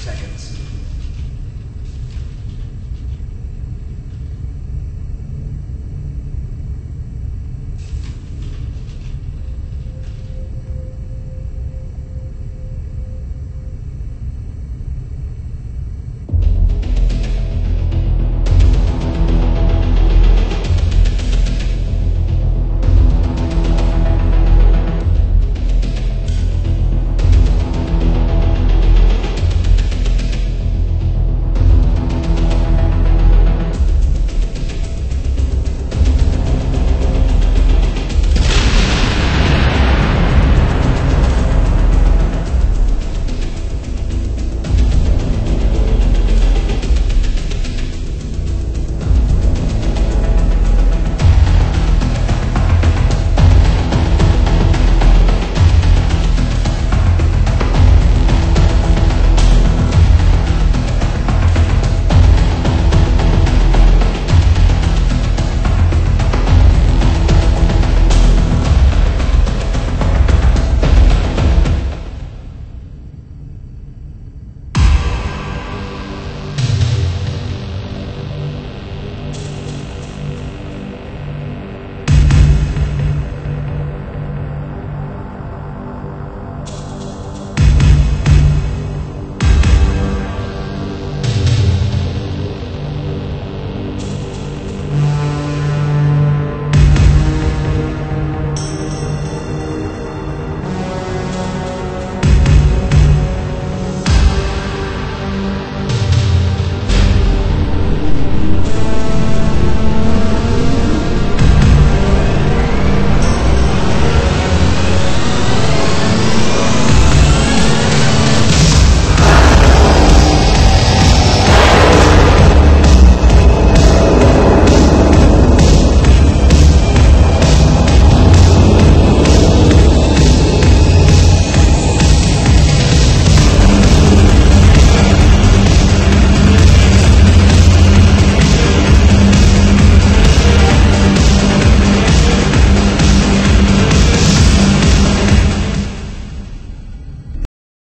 seconds.